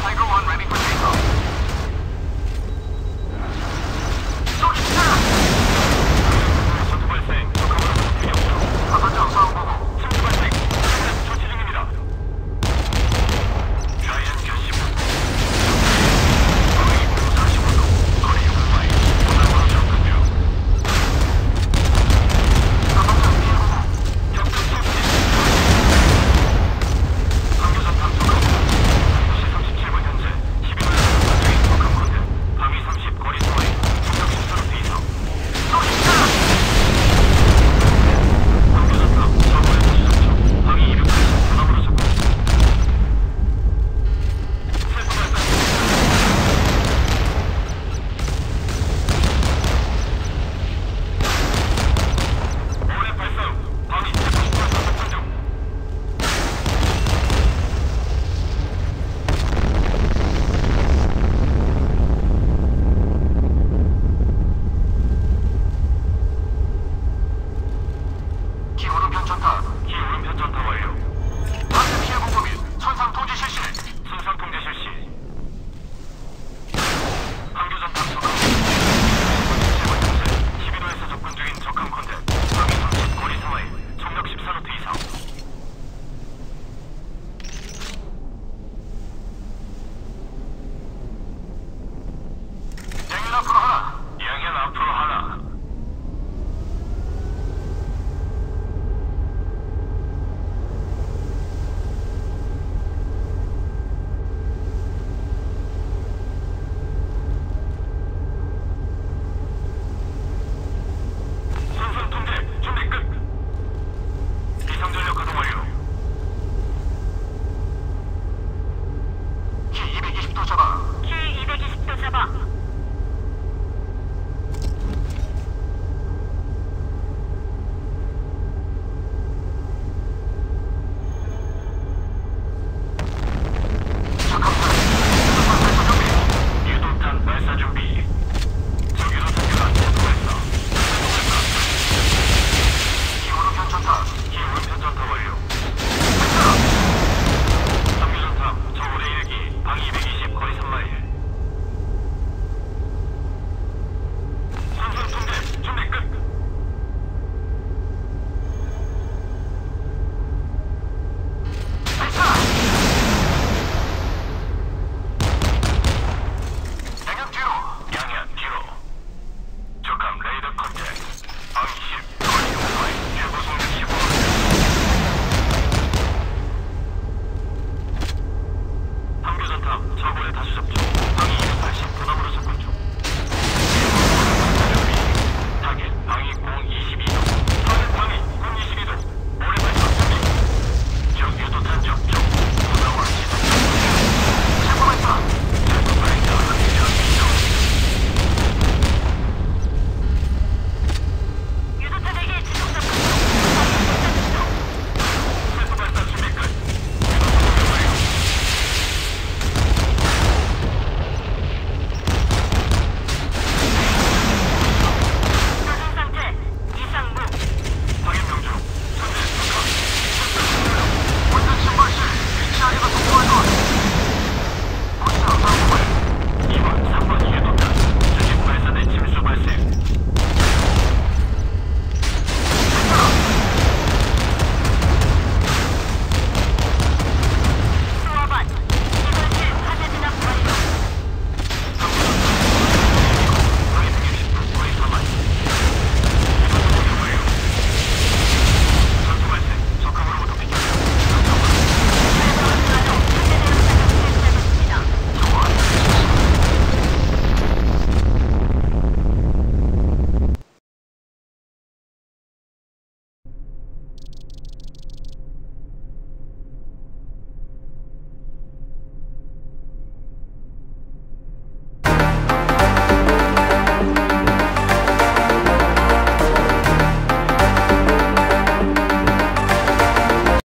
Tiger One ready for